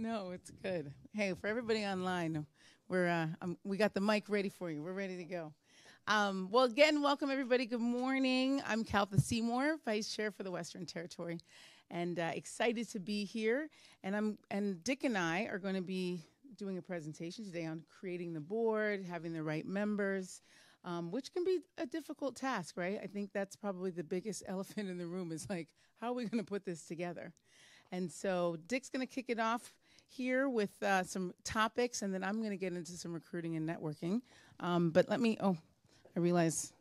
No, it's good. Hey, for everybody online, we're uh, um, we got the mic ready for you. We're ready to go. Um, well, again, welcome everybody. Good morning. I'm Caltha Seymour, Vice Chair for the Western Territory, and uh, excited to be here. And I'm and Dick and I are going to be doing a presentation today on creating the board, having the right members, um, which can be a difficult task, right? I think that's probably the biggest elephant in the room is like, how are we going to put this together? And so Dick's going to kick it off here with uh, some topics, and then I'm going to get into some recruiting and networking. Um, but let me, oh, I realize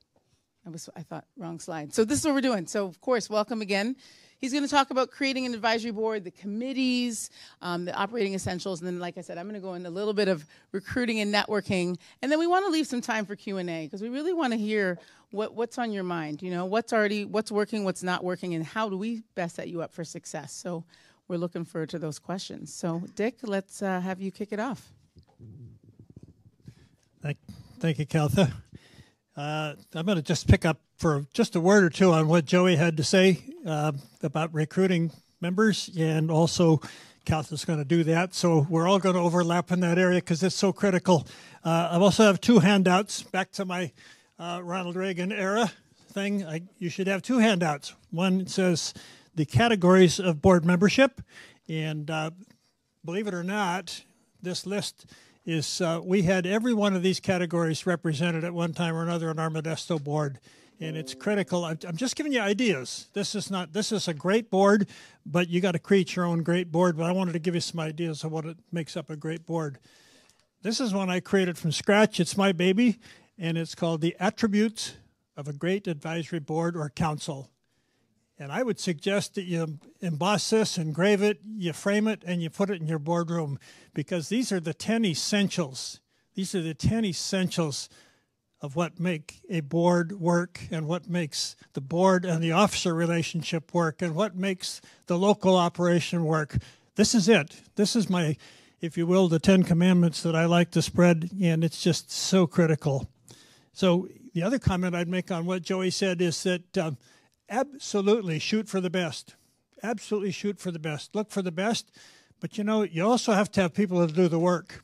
I was, I thought, wrong slide. So this is what we're doing. So, of course, welcome again. He's going to talk about creating an advisory board, the committees, um, the operating essentials, and then, like I said, I'm going to go into a little bit of recruiting and networking, and then we want to leave some time for Q and A because we really want to hear what, what's on your mind. You know, what's already, what's working, what's not working, and how do we best set you up for success. So we're looking forward to those questions. So, Dick, let's uh, have you kick it off. Thank, thank you, Caltha. Uh, I'm going to just pick up for just a word or two on what Joey had to say uh, about recruiting members, and also Caltha's going to do that. So we're all going to overlap in that area because it's so critical. Uh, I also have two handouts back to my uh, Ronald Reagan era thing. I, you should have two handouts. One says the categories of board membership. And uh, believe it or not, this list is uh, we had every one of these categories represented at one time or another on our Modesto board. And it's critical. I'm just giving you ideas. This is not. This is a great board, but you got to create your own great board. But I wanted to give you some ideas of what it makes up a great board. This is one I created from scratch. It's my baby, and it's called the attributes of a great advisory board or council. And I would suggest that you emboss this, engrave it, you frame it, and you put it in your boardroom because these are the 10 essentials. These are the 10 essentials of what make a board work and what makes the board and the officer relationship work and what makes the local operation work. This is it. This is my, if you will, the 10 commandments that I like to spread, and it's just so critical. So, the other comment I'd make on what Joey said is that. Um, absolutely shoot for the best. Absolutely shoot for the best. Look for the best. But you know, you also have to have people that do the work.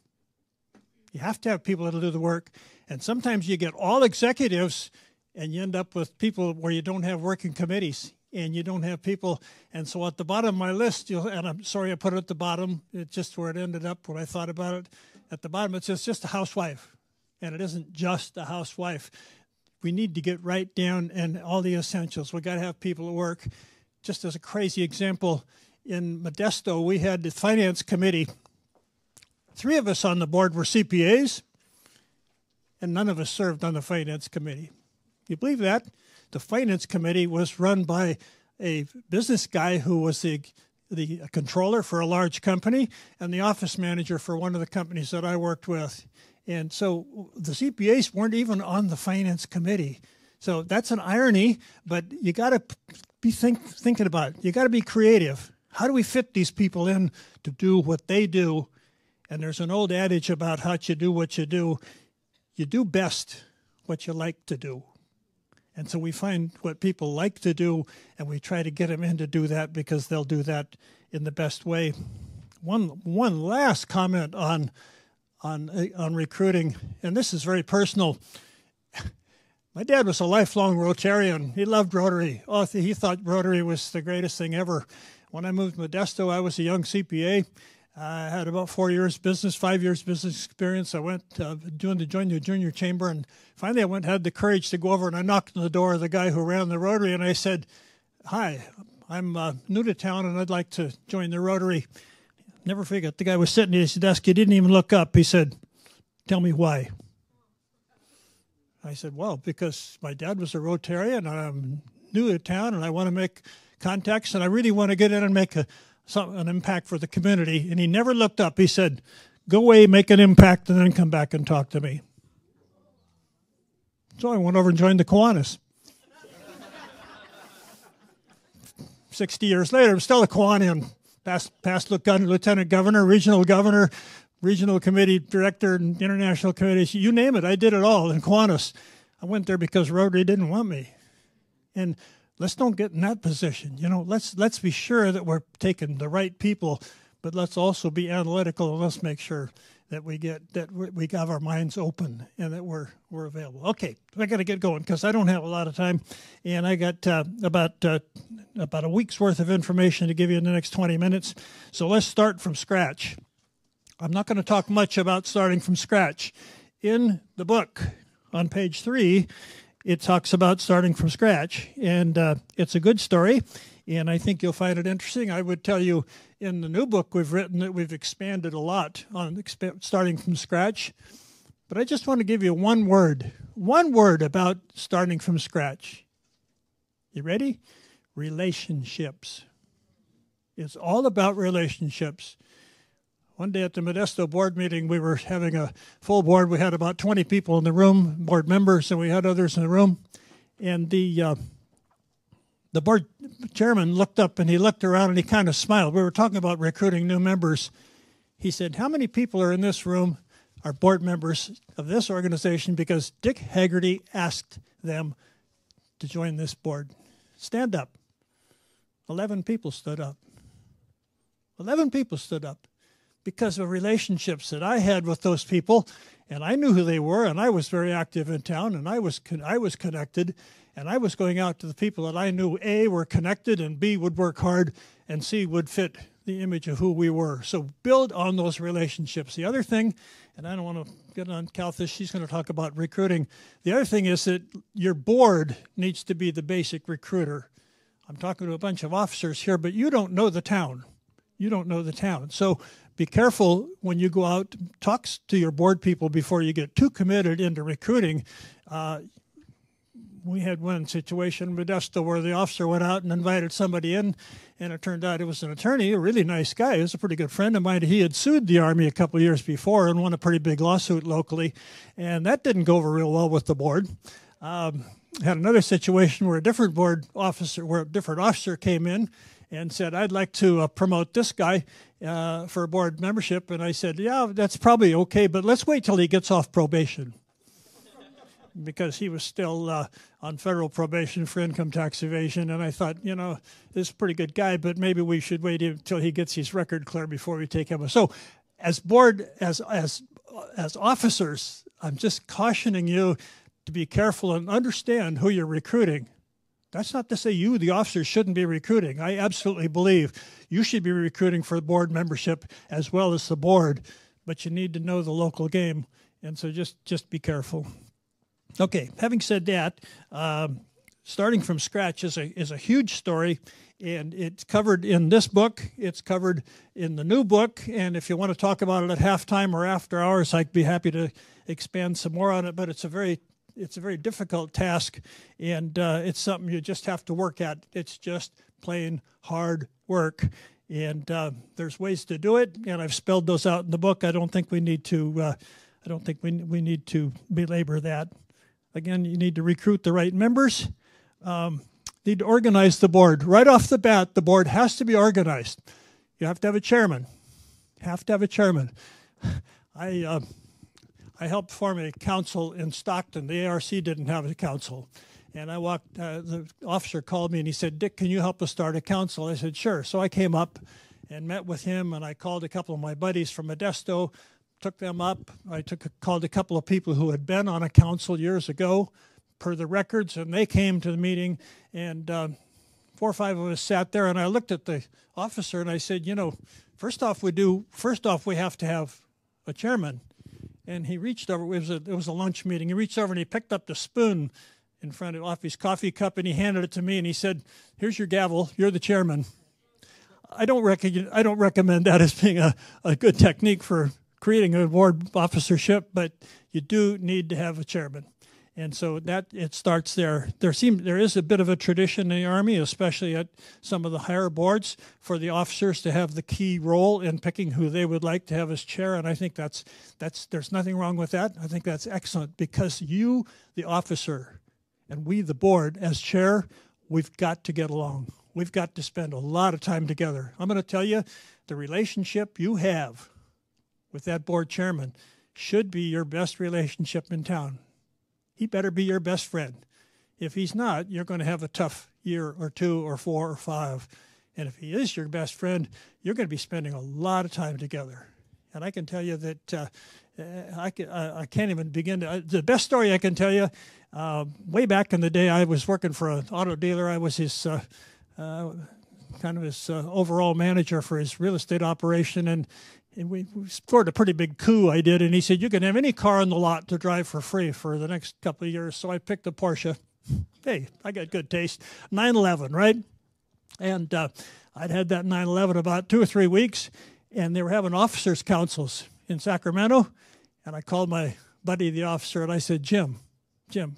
You have to have people that'll do the work. And sometimes you get all executives and you end up with people where you don't have working committees and you don't have people. And so at the bottom of my list, and I'm sorry I put it at the bottom, it's just where it ended up when I thought about it. At the bottom, it says just a housewife. And it isn't just a housewife we need to get right down and all the essentials. We got to have people at work. Just as a crazy example, in Modesto, we had the finance committee. Three of us on the board were CPAs, and none of us served on the finance committee. You believe that? The finance committee was run by a business guy who was the the controller for a large company and the office manager for one of the companies that I worked with. And so the CPAs weren't even on the finance committee. So that's an irony, but you got to be think, thinking about it. You got to be creative. How do we fit these people in to do what they do? And there's an old adage about how you do what you do. You do best what you like to do. And so we find what people like to do, and we try to get them in to do that because they'll do that in the best way. One one last comment on on on recruiting, and this is very personal. My dad was a lifelong Rotarian. He loved Rotary. Oh, he thought Rotary was the greatest thing ever. When I moved to Modesto, I was a young CPA. I had about four years business, five years business experience. I went uh, doing the join the junior chamber, and finally I went had the courage to go over and I knocked on the door of the guy who ran the Rotary, and I said, "Hi, I'm uh, new to town, and I'd like to join the Rotary." Never forget, the guy was sitting at his desk. He didn't even look up. He said, Tell me why. I said, Well, because my dad was a Rotarian and I'm new to town and I want to make contacts and I really want to get in and make a, some, an impact for the community. And he never looked up. He said, Go away, make an impact, and then come back and talk to me. So I went over and joined the Kiwanis. 60 years later, I'm still a Kiwanian past, past lieutenant governor, regional governor, regional committee director, and international committees. You name it, I did it all in Kiwanis. I went there because Rotary didn't want me. And let's don't get in that position. You know, let's let's be sure that we're taking the right people. but let's also be analytical and let's make sure that we get that we have our minds open and that we're we're available. Okay, I got to get going because I don't have a lot of time, and I got uh, about uh, about a week's worth of information to give you in the next 20 minutes. So let's start from scratch. I'm not going to talk much about starting from scratch. In the book, on page three, it talks about starting from scratch, and uh, it's a good story, and I think you'll find it interesting. I would tell you in the new book we've written that we've expanded a lot on starting from scratch, but I just want to give you one word, one word about starting from scratch. You ready? Relationships. It's all about relationships. One day at the Modesto board meeting, we were having a full board. We had about 20 people in the room, board members, and we had others in the room. And the uh, the board chairman looked up and he looked around and he kind of smiled. We were talking about recruiting new members. He said, How many people are in this room are board members of this organization because Dick Hagerty asked them to join this board? Stand up. 11 people stood up. 11 people stood up because of relationships that I had with those people, and I knew who they were, and I was very active in town, and I was I was connected, and I was going out to the people that I knew A were connected, and B would work hard, and C would fit the image of who we were. So build on those relationships. The other thing, and I don't want to get on Caltha's, she's going to talk about recruiting. The other thing is that your board needs to be the basic recruiter. I'm talking to a bunch of officers here, but you don't know the town. You don't know the town. So be careful when you go out, talk to your board people before you get too committed into recruiting. Uh, we had one situation in Modesto where the officer went out and invited somebody in, and it turned out it was an attorney, a really nice guy. He was a pretty good friend of mine. He had sued the Army a couple of years before and won a pretty big lawsuit locally, and that didn't go over real well with the board. Um, had another situation where a different board officer, where a different officer came in and said, I'd like to uh, promote this guy uh, for board membership. And I said, Yeah, that's probably okay, but let's wait till he gets off probation. Because he was still uh, on federal probation for income tax evasion. And I thought, you know, this is a pretty good guy, but maybe we should wait until he gets his record clear before we take him. So, as board, as, as, as officers, I'm just cautioning you to be careful and understand who you're recruiting that's not to say you, the officers, shouldn't be recruiting. I absolutely believe you should be recruiting for board membership as well as the board, but you need to know the local game, and so just just be careful. Okay, having said that, um, starting from scratch is a is a huge story, and it's covered in this book. It's covered in the new book, and if you want to talk about it at halftime or after hours, I'd be happy to expand some more on it. But it's a very it's a very difficult task, and uh, it's something you just have to work at. It's just plain hard work, and uh, there's ways to do it, and I've spelled those out in the book. I don't think we need to. Uh, I don't think we we need to belabor that. Again, you need to recruit the right members. Um, need to organize the board right off the bat. The board has to be organized. You have to have a chairman. Have to have a chairman. I uh, I helped form a council in Stockton. The ARC didn't have a council. And I walked, uh, the officer called me and he said, Dick, can you help us start a council? I said, sure. So I came up and met with him and I called a couple of my buddies from Modesto, took them up. I took a, called a couple of people who had been on a council years ago per the records and they came to the meeting and uh, four or five of us sat there and I looked at the officer and I said, you know, first off we do, first off we have to have a chairman and he reached over. It was a, it was a lunch meeting. He reached over and he picked up the spoon in front of off his coffee cup and he handed it to me and he said, "Here's your gavel. You're the chairman." I don't rec- I don't recommend that as being a, a good technique for creating a board officership, but you do need to have a chairman and so that it starts there. There seems there is a bit of a tradition in the army, especially at some of the higher boards, for the officers to have the key role in picking who they would like to have as chair, and I think that's that's there's nothing wrong with that. I think that's excellent because you, the officer, and we, the board, as chair, we've got to get along. We've got to spend a lot of time together. I'm going to tell you, the relationship you have with that board chairman should be your best relationship in town he better be your best friend. If he's not, you're going to have a tough year or two or four or five. And if he is your best friend, you're going to be spending a lot of time together. And I can tell you that uh, I, can, I can't even begin to. Uh, the best story I can tell you uh, way back in the day, I was working for an auto dealer. I was his uh, uh, kind of his uh, overall manager for his real estate operation. And, and we, we, scored a pretty big coup, I did. And he said, You can have any car in the lot to drive for free for the next couple of years. So I picked a Porsche. Hey, I got good taste. 911, right? And uh, I'd had that 911 about two or three weeks, and they were having officers' councils in Sacramento. And I called my buddy, the officer, and I said, Jim, Jim,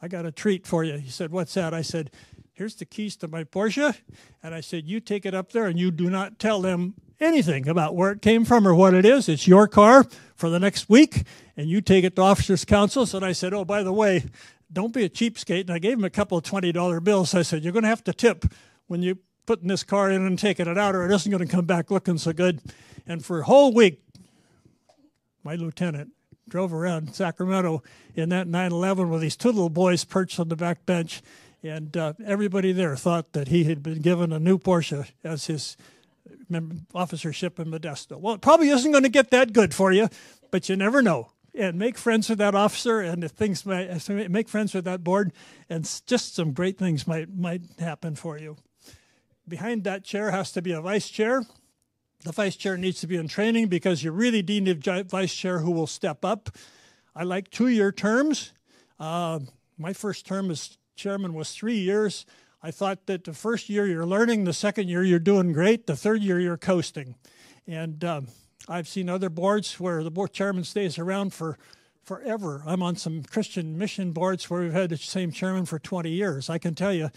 I got a treat for you. He said, What's that? I said, Here's the keys to my Porsche. And I said, You take it up there and you do not tell them anything about where it came from or what it is. It's your car for the next week. And you take it to officers' councils. And I said, Oh, by the way, don't be a cheapskate. And I gave him a couple of $20 bills. I said, You're going to have to tip when you putting this car in and taking it out, or it isn't going to come back looking so good. And for a whole week, my lieutenant drove around Sacramento in that 911 with these two little boys perched on the back bench. And uh, everybody there thought that he had been given a new Porsche as his officership in Modesto. Well, it probably isn't going to get that good for you, but you never know. And make friends with that officer, and if things might make friends with that board, and just some great things might might happen for you. Behind that chair has to be a vice chair. The vice chair needs to be in training because you really need a vice chair who will step up. I like two year terms. Uh, my first term as chairman was three years. I thought that the first year you're learning, the second year you're doing great, the third year you're coasting. And uh, I've seen other boards where the board chairman stays around for forever. I'm on some Christian mission boards where we've had the same chairman for 20 years. I can tell you,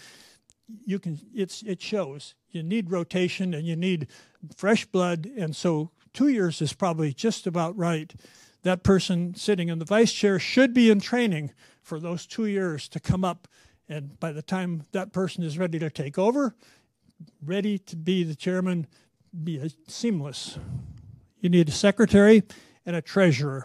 you can it's it shows you need rotation and you need fresh blood and so two years is probably just about right that person sitting in the vice chair should be in training for those two years to come up and by the time that person is ready to take over ready to be the chairman be a seamless you need a secretary and a treasurer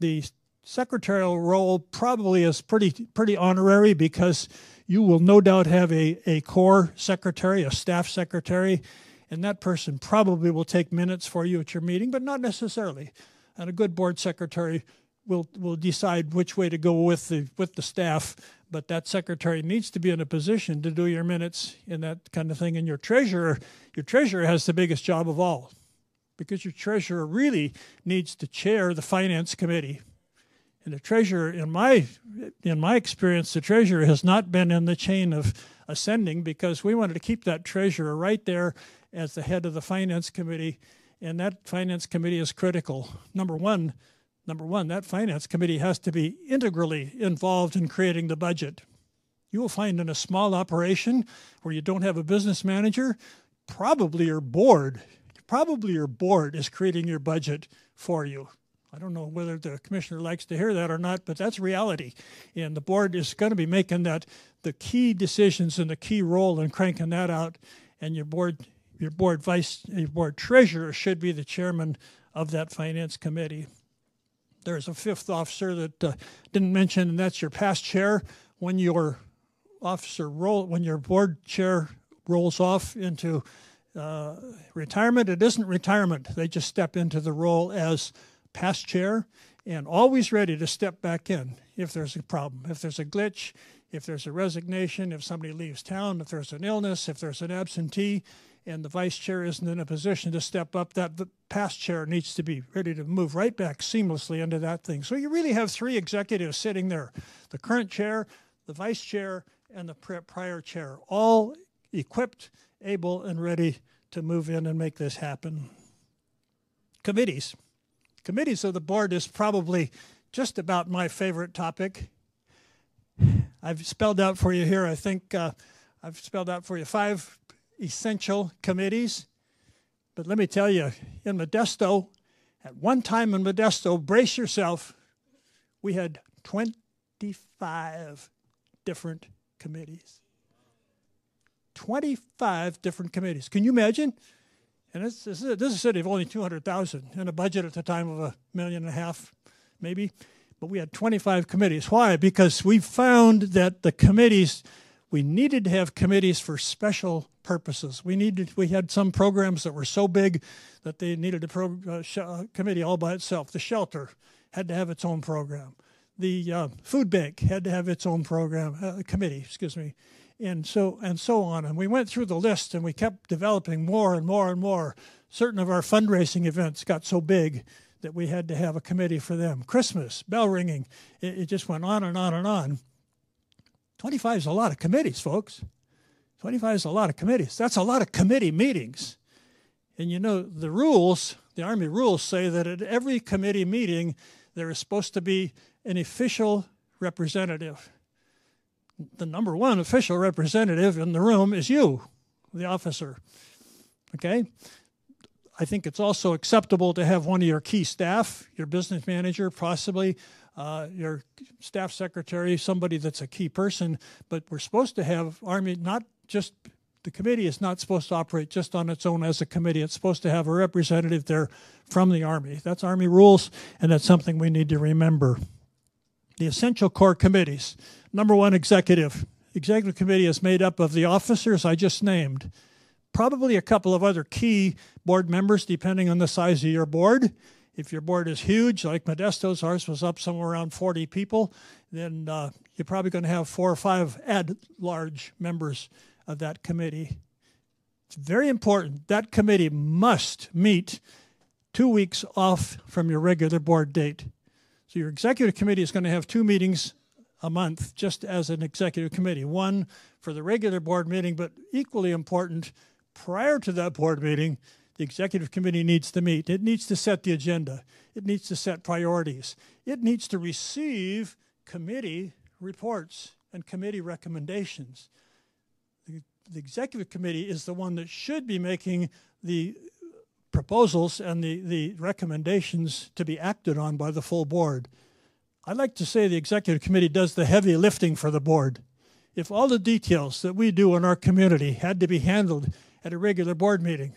the secretarial role probably is pretty pretty honorary because you will no doubt have a, a core secretary, a staff secretary, and that person probably will take minutes for you at your meeting, but not necessarily. And a good board secretary will will decide which way to go with the with the staff, but that secretary needs to be in a position to do your minutes and that kind of thing. And your treasurer, your treasurer has the biggest job of all, because your treasurer really needs to chair the finance committee and the treasurer, in my in my experience, the treasurer has not been in the chain of ascending because we wanted to keep that treasurer right there as the head of the finance committee, and that finance committee is critical. Number one, number one, that finance committee has to be integrally involved in creating the budget. You will find in a small operation where you don't have a business manager, probably your board, probably your board is creating your budget for you. I don't know whether the commissioner likes to hear that or not, but that's reality. And the board is going to be making that the key decisions and the key role in cranking that out. And your board, your board vice, your board treasurer should be the chairman of that finance committee. There's a fifth officer that uh, didn't mention, and that's your past chair. When your officer roll, when your board chair rolls off into uh, retirement, it isn't retirement. They just step into the role as past chair and always ready to step back in if there's a problem, if there's a glitch, if there's a resignation, if somebody leaves town, if there's an illness, if there's an absentee, and the vice chair isn't in a position to step up, that the past chair needs to be ready to move right back seamlessly into that thing. So you really have three executives sitting there the current chair, the vice chair, and the prior chair, all equipped, able, and ready to move in and make this happen. Committees committees of the board is probably just about my favorite topic. I've spelled out for you here, I think uh, I've spelled out for you five essential committees. But let me tell you, in Modesto, at one time in Modesto, brace yourself, we had 25 different committees. 25 different committees. Can you imagine? And this, is, a, this is a city of only 200,000 and a budget at the time of a million and a half, maybe. But we had 25 committees. Why? Because we found that the committees, we needed to have committees for special purposes. We needed we had some programs that were so big that they needed a pro, uh, sh- uh, committee all by itself. The shelter had to have its own program. The uh, food bank had to have its own program uh, committee. Excuse me, and so and so on. And we went through the list and we kept developing more and more and more. Certain of our fundraising events got so big that we had to have a committee for them. Christmas, bell ringing, it, it just went on and on and on. 25 is a lot of committees, folks. 25 is a lot of committees. That's a lot of committee meetings. And you know, the rules, the Army rules say that at every committee meeting, there is supposed to be an official representative. The number one official representative in the room is you, the officer. Okay? I think it's also acceptable to have one of your key staff, your business manager, possibly uh, your staff secretary, somebody that's a key person. But we're supposed to have Army not just the committee is not supposed to operate just on its own as a committee. It's supposed to have a representative there from the Army. That's Army rules, and that's something we need to remember. The essential core committees. Number one, executive. Executive committee is made up of the officers I just named, probably a couple of other key board members, depending on the size of your board. If your board is huge, like Modesto's, ours was up somewhere around 40 people, then uh, you're probably going to have four or five at large members of that committee. It's very important. That committee must meet two weeks off from your regular board date. So your executive committee is going to have two meetings a month just as an executive committee. One for the regular board meeting, but equally important, prior to that board meeting, the executive committee needs to meet. It needs to set the agenda. It needs to set priorities. It needs to receive committee reports and committee recommendations the executive committee is the one that should be making the proposals and the, the recommendations to be acted on by the full board. I'd like to say the executive committee does the heavy lifting for the board. If all the details that we do in our community had to be handled at a regular board meeting,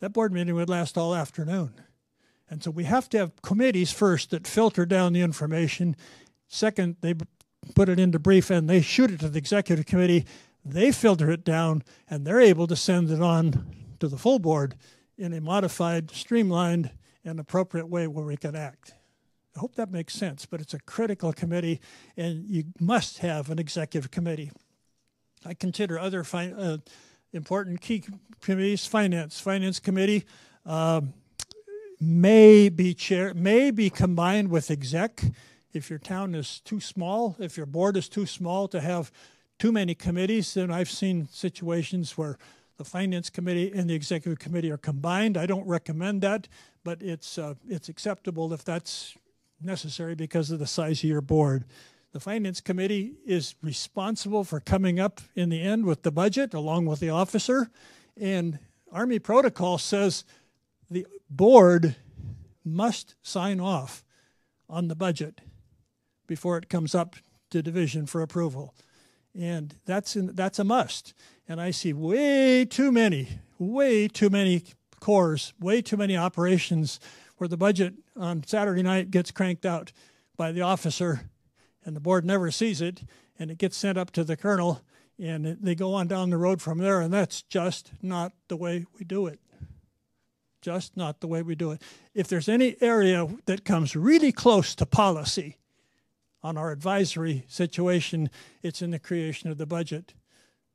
that board meeting would last all afternoon. And so we have to have committees first that filter down the information. Second, they put it into brief and they shoot it to the executive committee they filter it down and they're able to send it on to the full board in a modified, streamlined, and appropriate way where we can act. I hope that makes sense, but it's a critical committee, and you must have an executive committee. I consider other uh, important key committees, finance, finance committee um, may be chair, may be combined with exec if your town is too small, if your board is too small to have too many committees, and I've seen situations where the finance committee and the executive committee are combined. I don't recommend that, but it's uh, it's acceptable if that's necessary because of the size of your board. The finance committee is responsible for coming up in the end with the budget along with the officer, and Army protocol says the board must sign off on the budget before it comes up to division for approval and that's in, that's a must. And I see way too many, way too many corps, way too many operations where the budget on Saturday night gets cranked out by the officer, and the board never sees it, and it gets sent up to the colonel, and it, they go on down the road from there, and that's just not the way we do it. Just not the way we do it. If there's any area that comes really close to policy, on our advisory situation, it's in the creation of the budget.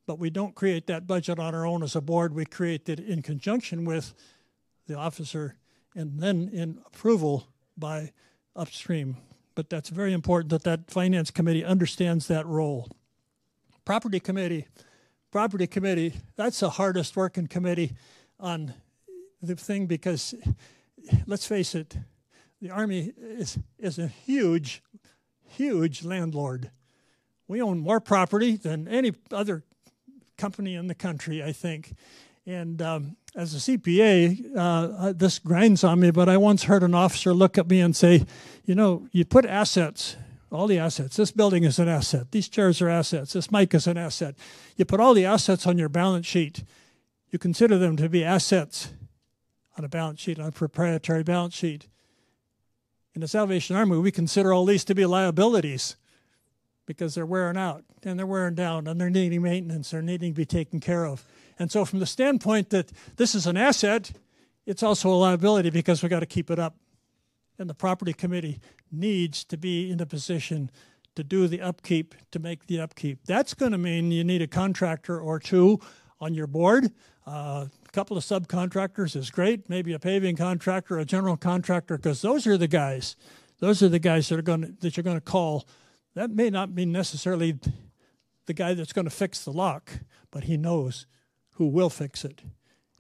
But we don't create that budget on our own as a board. We create it in conjunction with the officer and then in approval by upstream. But that's very important that that finance committee understands that role. Property committee, property committee, that's the hardest working committee on the thing because let's face it, the Army is, is a huge huge landlord. We own more property than any other company in the country, I think. And um, as a CPA, uh, uh, this grinds on me, but I once heard an officer look at me and say, You know, you put assets, all the assets. This building is an asset. These chairs are assets. This mic is an asset. You put all the assets on your balance sheet. You consider them to be assets on a balance sheet, on a proprietary balance sheet. In the Salvation Army, we consider all these to be liabilities because they're wearing out and they're wearing down and they're needing maintenance, they're needing to be taken care of. And so, from the standpoint that this is an asset, it's also a liability because we've got to keep it up. And the property committee needs to be in a position to do the upkeep, to make the upkeep. That's going to mean you need a contractor or two on your board. Uh, couple of subcontractors is great, maybe a paving contractor, a general contractor, because those are the guys. Those are the guys that are going to, that you're going to call. That may not be necessarily the guy that's going to fix the lock, but he knows who will fix it,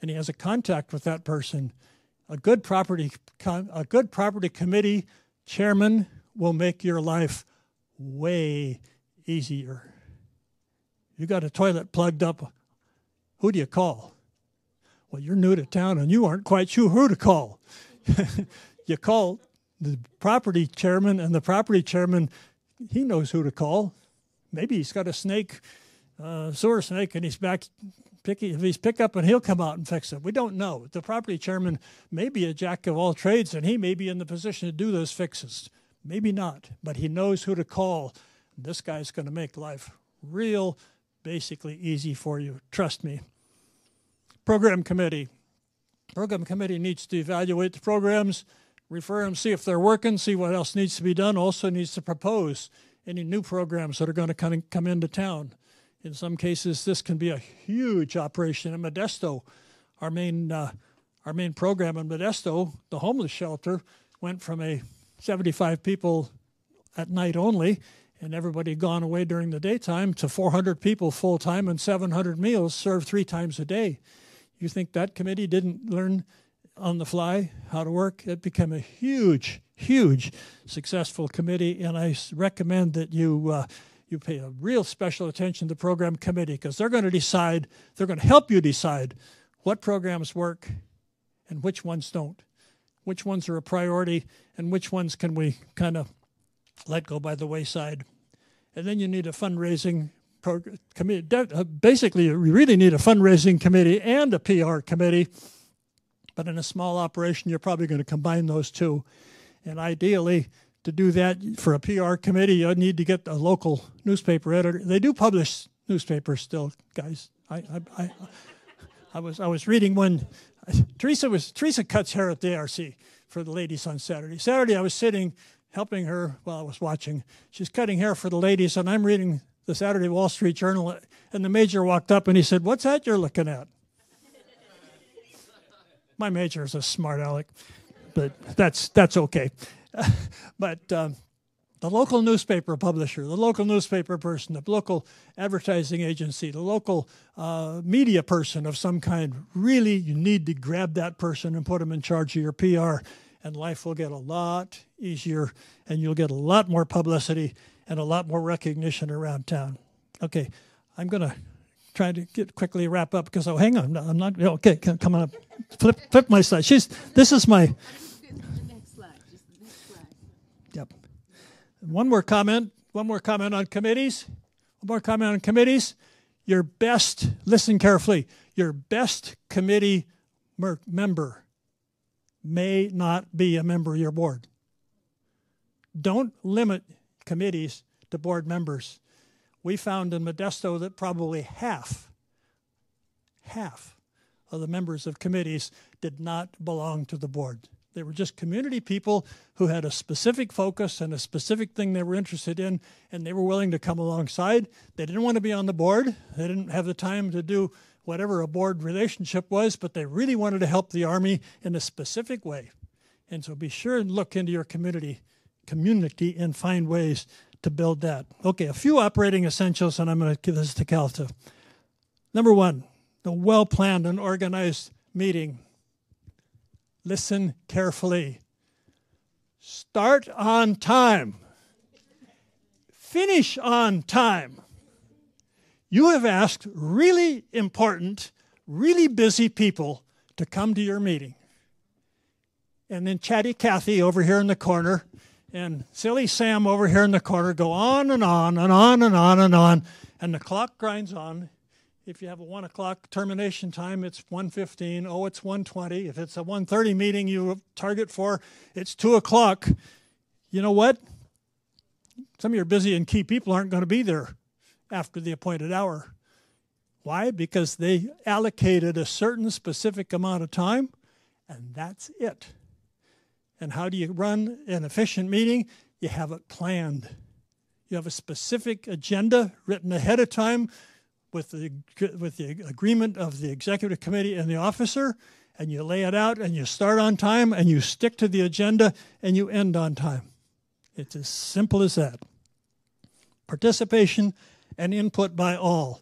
and he has a contact with that person. A good property, a good property committee chairman will make your life way easier. You got a toilet plugged up. Who do you call? Well, you're new to town and you aren't quite sure who to call. you call the property chairman, and the property chairman, he knows who to call. Maybe he's got a snake, uh, sewer snake, and he's back picky. If he's pick up and he'll come out and fix it. We don't know. The property chairman may be a jack of all trades, and he may be in the position to do those fixes. Maybe not, but he knows who to call. This guy's going to make life real, basically easy for you. Trust me. Program committee. Program committee needs to evaluate the programs, refer them, see if they're working, see what else needs to be done. Also needs to propose any new programs that are going to come come into town. In some cases, this can be a huge operation. In Modesto, our main uh, our main program in Modesto, the homeless shelter, went from a 75 people at night only, and everybody gone away during the daytime, to 400 people full time and 700 meals served three times a day. You think that committee didn't learn on the fly how to work? It became a huge, huge successful committee, and I recommend that you. Uh, you pay a real special attention to the program committee because they're going to decide, they're going to help you decide what programs work and which ones don't which ones are a priority, and which ones can we kind of let go by the wayside. And then you need a fundraising committee. Uh, basically, you really need a fundraising committee and a PR committee. But in a small operation, you're probably going to combine those two. And ideally, to do that for a PR committee, you need to get a local newspaper editor. They do publish newspapers still, guys. I, I, I, I was I was reading one Teresa was Teresa cuts hair at the ARC for the ladies on Saturday. Saturday I was sitting helping her while I was watching. She's cutting hair for the ladies, and I'm reading the Saturday Wall Street Journal, and the major walked up and he said, "What's that you're looking at?" My major is a smart aleck, but that's that's okay. but um, the local newspaper publisher, the local newspaper person, the local advertising agency, the local uh, media person of some kind. Really, you need to grab that person and put them in charge of your PR, and life will get a lot easier, and you'll get a lot more publicity and a lot more recognition around town. Okay, I'm going to try to get quickly wrap up because oh, hang on, I'm not okay. Come on up, flip flip my slide. She's this is my. Yep. One more comment. One more comment on committees. One more comment on committees. Your best, listen carefully, your best committee member may not be a member of your board. Don't limit committees to board members. We found in Modesto that probably half, half of the members of committees did not belong to the board. They were just community people who had a specific focus and a specific thing they were interested in, and they were willing to come alongside. They didn't want to be on the board, they didn't have the time to do whatever a board relationship was, but they really wanted to help the Army in a specific way. And so be sure and look into your community community and find ways to build that. Okay, a few operating essentials, and I'm going to give this to Caltha. Number one, the well planned and organized meeting Listen carefully. Start on time. Finish on time. You have asked really important, really busy people to come to your meeting. And then Chatty Cathy over here in the corner and Silly Sam over here in the corner go on and on and on and on and on. And the clock grinds on if you have a one o'clock termination time, it's 1.15. Oh, it's 1.20. If it's a 1.30 meeting you target for, it's two o'clock. You know what? Some of your busy and key people aren't going to be there after the appointed hour. Why? Because they allocated a certain specific amount of time, and that's it. And how do you run an efficient meeting? You have it planned. You have a specific agenda written ahead of time with the, with the agreement of the executive committee and the officer, and you lay it out and you start on time and you stick to the agenda and you end on time. It's as simple as that. Participation and input by all.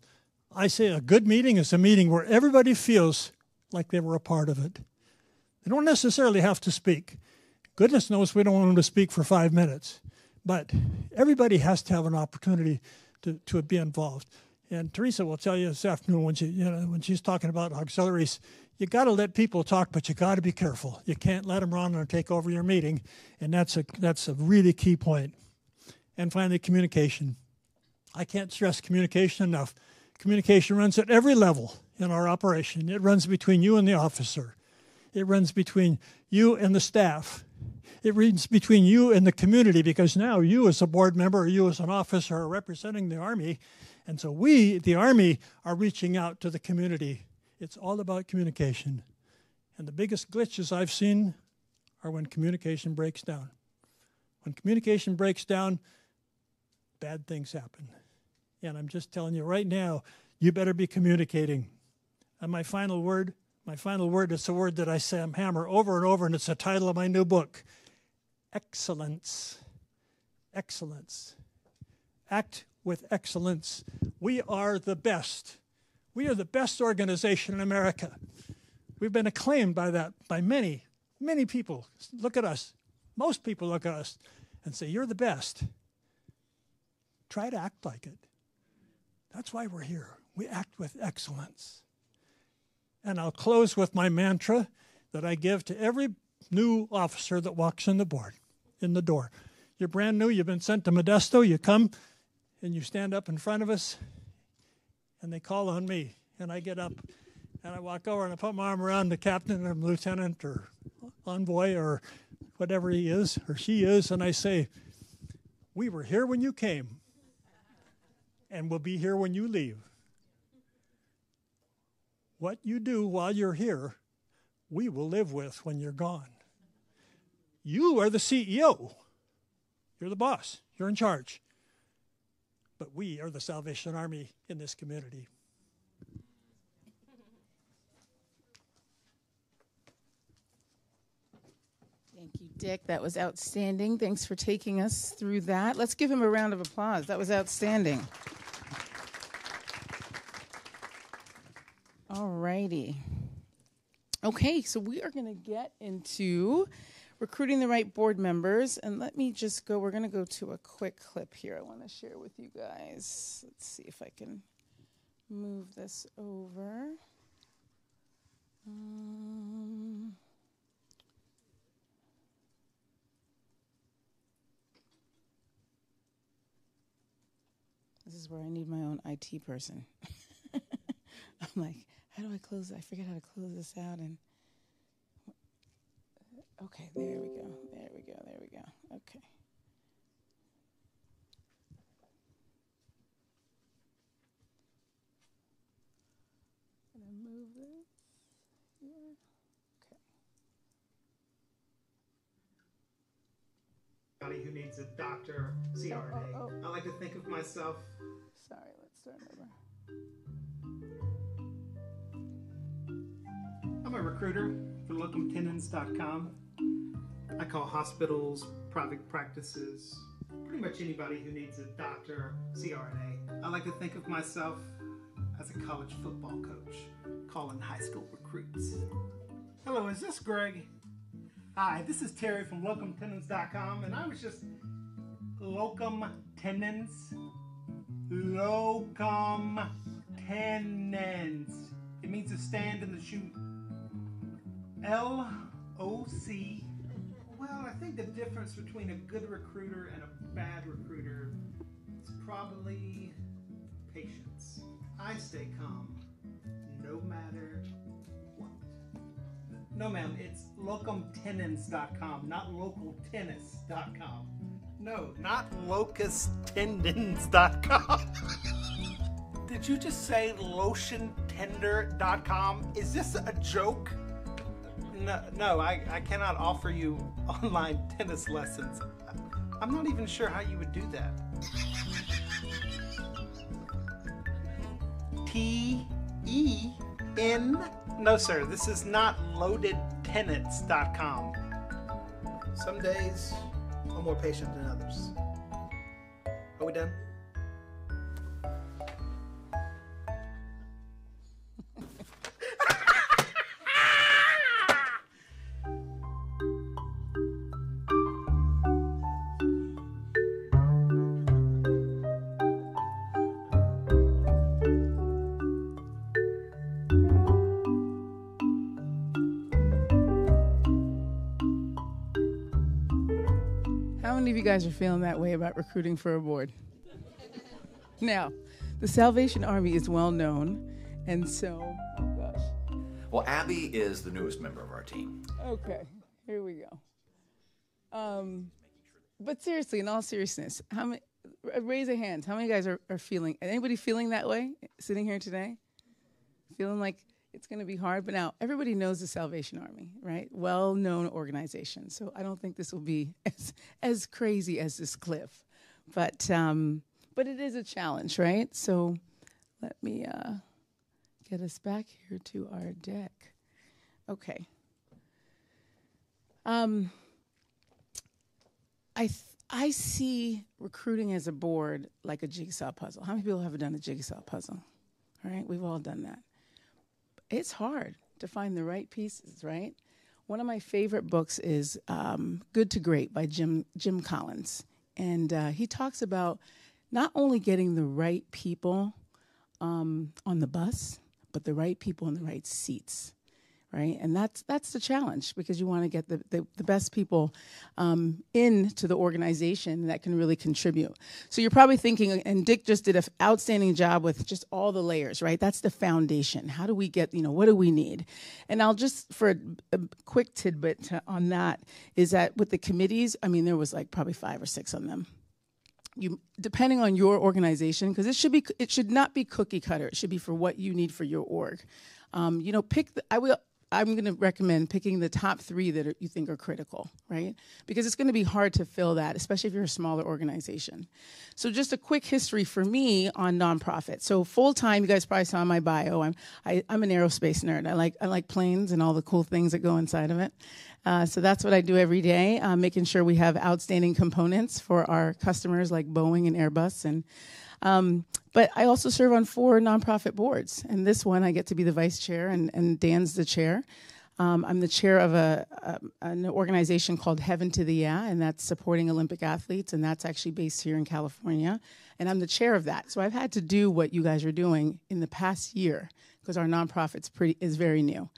I say a good meeting is a meeting where everybody feels like they were a part of it. They don't necessarily have to speak. Goodness knows we don't want them to speak for five minutes, but everybody has to have an opportunity to, to be involved. And Teresa will tell you this afternoon when she, you know, when she's talking about auxiliaries, you got to let people talk, but you got to be careful. You can't let them run or take over your meeting, and that's a that's a really key point. And finally, communication. I can't stress communication enough. Communication runs at every level in our operation. It runs between you and the officer. It runs between you and the staff. It runs between you and the community because now you, as a board member, or you as an officer, are representing the Army. And so we, the Army, are reaching out to the community. It's all about communication. And the biggest glitches I've seen are when communication breaks down. When communication breaks down, bad things happen. And I'm just telling you right now, you better be communicating. And my final word, my final word is a word that I say I'm hammer over and over, and it's the title of my new book excellence. Excellence. Act with excellence. We are the best. We are the best organization in America. We've been acclaimed by that, by many, many people. Look at us. Most people look at us and say, You're the best. Try to act like it. That's why we're here. We act with excellence. And I'll close with my mantra that I give to every new officer that walks in the board, in the door. You're brand new, you've been sent to Modesto, you come and you stand up in front of us, and they call on me. And I get up and I walk over and I put my arm around the captain or lieutenant or envoy or whatever he is or she is, and I say, We were here when you came and we'll be here when you leave. What you do while you're here, we will live with when you're gone. You are the CEO. You're the boss. You're in charge. But we are the Salvation Army in this community. Thank you, Dick. That was outstanding. Thanks for taking us through that. Let's give him a round of applause. That was outstanding. All righty. Okay, so we are going to get into recruiting the right board members. And let me just go, we're going to go to a quick clip here I want to share with you guys. Let's see if I can move this over. Um, this is where I need my own IT person. I'm like, how do I close? I forget how to close this out. And okay, there we go. There we go. There we go. Okay. Gonna move this here. Okay. Anybody who needs a doctor, CRNA. Oh, oh, oh, I like to think of myself Sorry, let's start over. I'm a recruiter for locumtenens.com. I call hospitals, private practices, pretty much anybody who needs a doctor, CRNA. I like to think of myself as a college football coach calling high school recruits. Hello, is this Greg? Hi, this is Terry from locumtenens.com, and I was just locum tenens. Locum tenens. It means to stand in the shoe. L O C. Well, I think the difference between a good recruiter and a bad recruiter is probably patience. I stay calm no matter what. No, ma'am, it's locumtenens.com, not localtennis.com. No, not locusttendons.com. Did you just say lotiontender.com? Is this a joke? No, no I, I cannot offer you online tennis lessons. I'm not even sure how you would do that. T E N? No, sir, this is not loadedtenants.com. Some days are more patient than others. Are we done? Guys are feeling that way about recruiting for a board? now, the Salvation Army is well known, and so, oh gosh. Well, Abby is the newest member of our team. Okay, here we go. Um, but seriously, in all seriousness, how many? Raise a hand. How many guys are, are feeling? Anybody feeling that way? Sitting here today, feeling like it's going to be hard. But now everybody knows the Salvation Army, right? Well-known organization. So I don't think this will be as as crazy as this cliff, but um, but it is a challenge, right? So let me uh, get us back here to our deck. Okay. Um, I I see recruiting as a board like a jigsaw puzzle. How many people have done a jigsaw puzzle? All right, we've all done that. It's hard to find the right pieces, right? One of my favorite books is um, Good to Great by Jim Jim Collins, and uh, he talks about not only getting the right people um, on the bus, but the right people in the right seats right? And that's that's the challenge because you want to get the, the, the best people um, into the organization that can really contribute. So you're probably thinking, and Dick just did an outstanding job with just all the layers, right? That's the foundation. How do we get, you know, what do we need? And I'll just for a, a quick tidbit to, on that is that with the committees, I mean, there was like probably five or six on them you depending on your organization because it should be it should not be cookie cutter it should be for what you need for your org um, you know pick the, i will i'm going to recommend picking the top three that are, you think are critical right? Because it's going to be hard to fill that especially if you're a smaller organization. So just a quick history for me on nonprofit so full-time you guys probably saw my bio. I'm I, i'm an aerospace nerd. I like i like planes and all the cool things that go inside of it. Uh, so that's what I do every day, uh, making sure we have outstanding components for our customers like Boeing and Airbus. And um, but I also serve on four nonprofit boards, and this one I get to be the vice chair, and, and Dan's the chair. Um, I'm the chair of a, a, an organization called Heaven to the Yeah, and that's supporting Olympic athletes, and that's actually based here in California. And I'm the chair of that. So I've had to do what you guys are doing in the past year because our nonprofit's pretty is very new.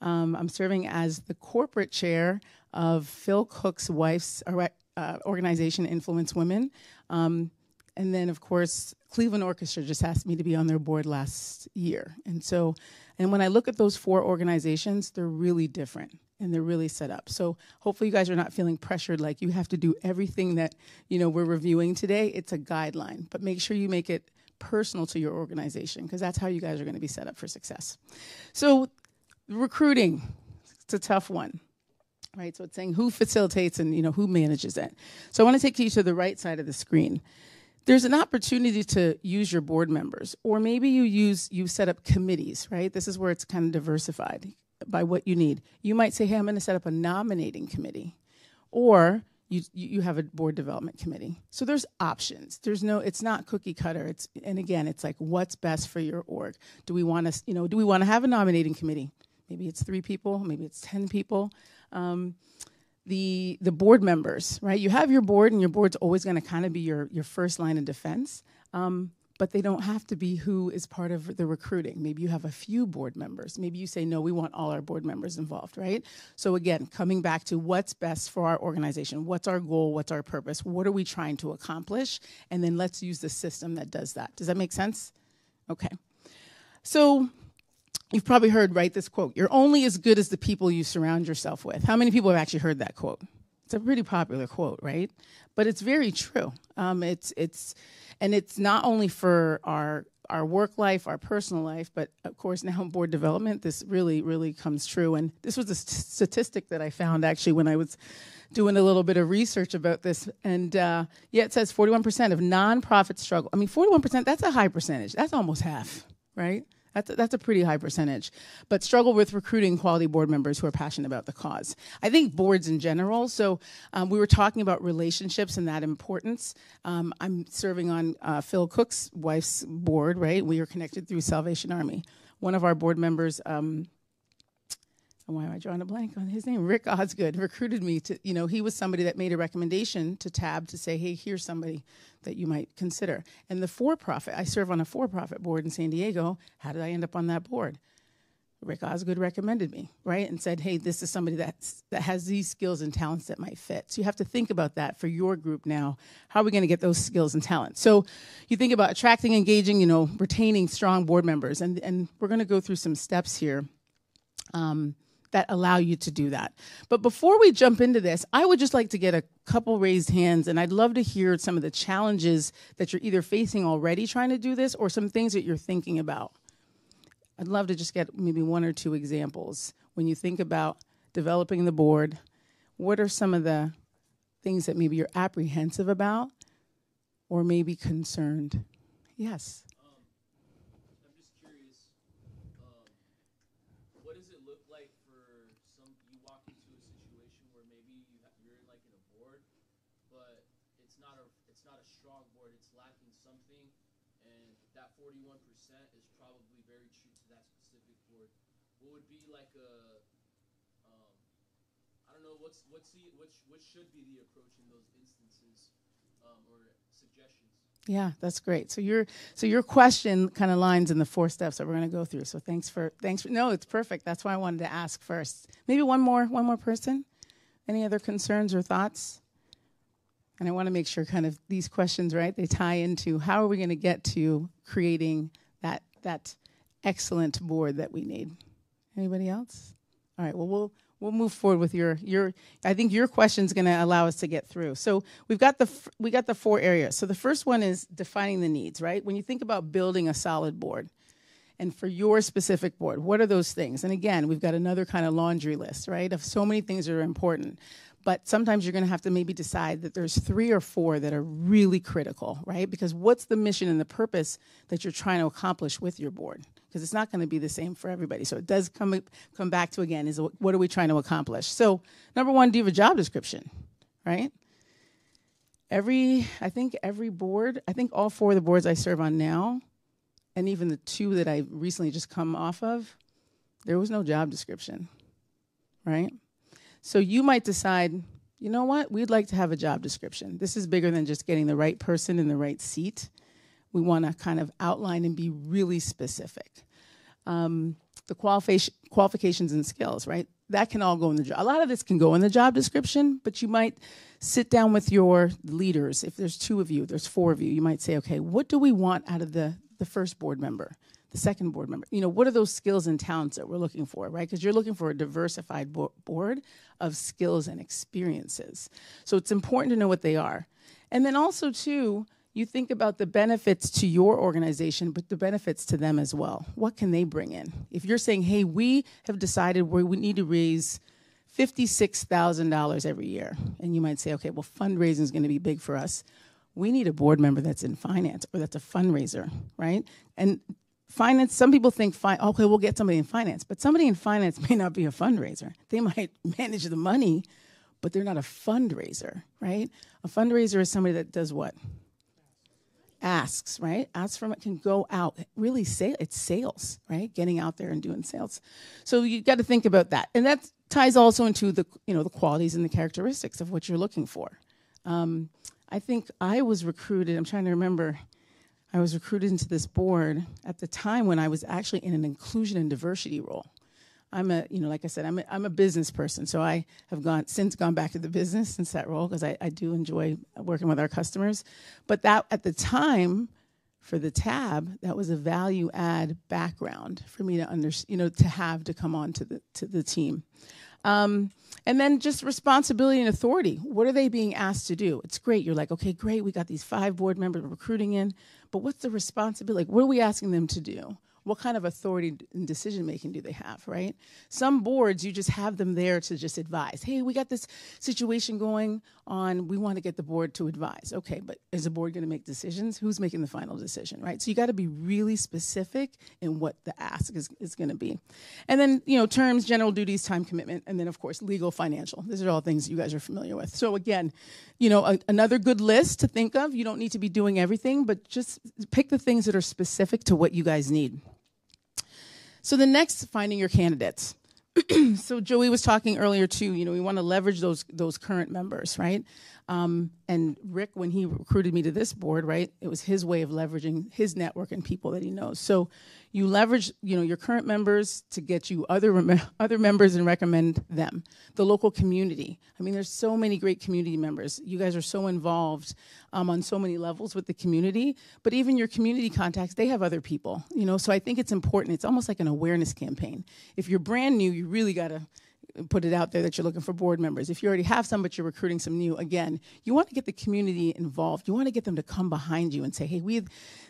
Um, I'm serving as the corporate chair of Phil Cook's wife's uh, organization, Influence Women. Um, and then, of course, Cleveland Orchestra just asked me to be on their board last year. And so, and when I look at those four organizations, they're really different and they're really set up. So hopefully you guys are not feeling pressured like you have to do everything that, you know, we're reviewing today. It's a guideline, but make sure you make it personal to your organization because that's how you guys are going to be set up for success. So recruiting it's a tough one right so it's saying who facilitates and you know who manages it so i want to take you to the right side of the screen there's an opportunity to use your board members or maybe you use you set up committees right? This is where it's kind of diversified by what you need. You might say hey i'm going to set up a nominating committee or you you have a board development committee. So there's options. There's no it's not cookie cutter. It's and again it's like what's best for your org? Do we want to you know do we want to have a nominating committee? Maybe it's three people, maybe it's 10 people. Um, the, the board members, right? You have your board, and your board's always going to kind of be your, your first line of defense, um, but they don't have to be who is part of the recruiting. Maybe you have a few board members. Maybe you say, no, we want all our board members involved, right? So, again, coming back to what's best for our organization, what's our goal, what's our purpose, what are we trying to accomplish, and then let's use the system that does that. Does that make sense? Okay. So, You've probably heard, right, this quote You're only as good as the people you surround yourself with. How many people have actually heard that quote? It's a pretty popular quote, right? But it's very true. Um, it's, it's, and it's not only for our our work life, our personal life, but of course now in board development, this really, really comes true. And this was a st- statistic that I found actually when I was doing a little bit of research about this. And uh, yeah, it says 41% of nonprofits struggle. I mean, 41%, that's a high percentage. That's almost half, right? That's a, that's a pretty high percentage. But struggle with recruiting quality board members who are passionate about the cause. I think boards in general. So um, we were talking about relationships and that importance. Um, I'm serving on uh, Phil Cook's wife's board, right? We are connected through Salvation Army. One of our board members, um, why am I drawing a blank on his name? Rick Osgood recruited me to, you know, he was somebody that made a recommendation to TAB to say, hey, here's somebody that you might consider. And the for profit, I serve on a for profit board in San Diego. How did I end up on that board? Rick Osgood recommended me, right? And said, hey, this is somebody that's, that has these skills and talents that might fit. So you have to think about that for your group now. How are we going to get those skills and talents? So you think about attracting, engaging, you know, retaining strong board members. And, and we're going to go through some steps here. Um, that allow you to do that. But before we jump into this, I would just like to get a couple raised hands, and I'd love to hear some of the challenges that you're either facing already trying to do this or some things that you're thinking about. I'd love to just get maybe one or two examples. When you think about developing the board, what are some of the things that maybe you're apprehensive about or maybe concerned? Yes. What should be the approach in those instances um, or suggestions? Yeah, that's great. So your so your question kind of lines in the four steps that we're going to go through. So thanks for thanks for no, it's perfect. That's why I wanted to ask first. Maybe one more one more person. Any other concerns or thoughts? And I want to make sure kind of these questions, right? They tie into how are we going to get to creating that that excellent board that we need. Anybody else? All right. Well, we'll we'll move forward with your your i think your question is going to allow us to get through. So we've got the we got the four areas. So the first one is defining the needs right? When you think about building a solid board and for your specific board what are those things? And again we've got another kind of laundry list right of so many things that are important. But sometimes you're going to have to maybe decide that there's three or four that are really critical right? Because what's the mission and the purpose that you're trying to accomplish with your board because it's not going to be the same for everybody. So it does come come back to again is what are we trying to accomplish? So number one, do you have a job description, right? Every I think every board, I think all four of the boards I serve on now, and even the two that I recently just come off of, there was no job description, right? So you might decide, you know what, we'd like to have a job description. This is bigger than just getting the right person in the right seat we want to kind of outline and be really specific. Um, the qualification, qualifications and skills, right? That can all go in the job. A lot of this can go in the job description, but you might sit down with your leaders. If there's two of you, there's four of you, you might say, okay, what do we want out of the, the first board member? the second board member. You know, what are those skills and talents that we're looking for, right? Because you're looking for a diversified bo- board of skills and experiences. So it's important to know what they are. And then also, too, you think about the benefits to your organization, but the benefits to them as well. What can they bring in? If you're saying, hey, we have decided we need to raise $56,000 every year, and you might say, okay, well, fundraising is going to be big for us. We need a board member that's in finance or that's a fundraiser, right? And finance, some people think, okay, we'll get somebody in finance, but somebody in finance may not be a fundraiser. They might manage the money, but they're not a fundraiser, right? A fundraiser is somebody that does what? Asks, right? Asks from it can go out. Really, say it's sales, right? Getting out there and doing sales. So you got to think about that, and that ties also into the you know the qualities and the characteristics of what you're looking for. Um, I think I was recruited. I'm trying to remember. I was recruited into this board at the time when I was actually in an inclusion and diversity role. I'm a, you know, like I said, I'm a, I'm a business person. So I have gone since gone back to the business since that role because I, I do enjoy working with our customers. But that at the time for the tab, that was a value add background for me to under, you know, to have to come on to the to the team. Um, and then just responsibility and authority. What are they being asked to do? It's great. You're like, okay, great. We got these five board members recruiting in, but what's the responsibility? Like, what are we asking them to do? What kind of authority and decision making do they have, right? Some boards, you just have them there to just advise. Hey, we got this situation going on. We want to get the board to advise. Okay, but is the board going to make decisions? Who's making the final decision, right? So you got to be really specific in what the ask is, is going to be. And then, you know, terms, general duties, time commitment, and then, of course, legal, financial. These are all things you guys are familiar with. So again, you know, a, another good list to think of. You don't need to be doing everything, but just pick the things that are specific to what you guys need. So the next, finding your candidates. so Joey was talking earlier too. You know, we want to leverage those those current members, right? Um, and Rick, when he recruited me to this board, right, it was his way of leveraging his network and people that he knows. So you leverage, you know, your current members to get you other other members and recommend them. The local community. I mean, there's so many great community members. You guys are so involved um, on so many levels with the community. But even your community contacts, they have other people. You know, so I think it's important. It's almost like an awareness campaign. If you're brand new, you really got to put it out there that you're looking for board members. If you already have some, but you're recruiting some new, again, you want to get the community involved. You want to get them to come behind you and say, hey, we,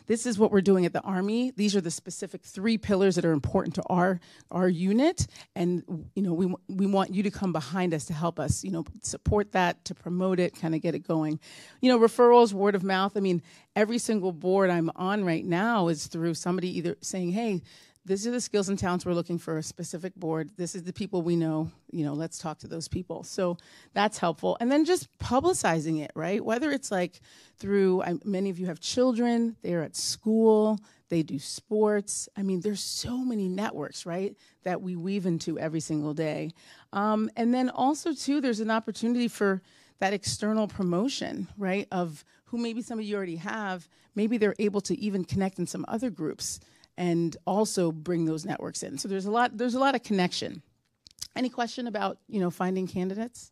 this is what we're doing at the Army. These are the specific three pillars that are important to our our unit, and you know, we we want you to come behind us to help us, you know, support that, to promote it, kind of get it going. You know, referrals, word of mouth. I mean, every single board I'm on right now is through somebody either saying, hey these are the skills and talents we're looking for a specific board. This is the people we know you know let's talk to those people. So that's helpful. And then just publicizing it right? Whether it's like through I, many of you have children they're at school they do sports. I mean there's so many networks right that we weave into every single day. Um, and then also too there's an opportunity for that external promotion right of who maybe some of you already have. Maybe they're able to even connect in some other groups and also bring those networks in. So there's a lot there's a lot of connection. Any question about, you know, finding candidates?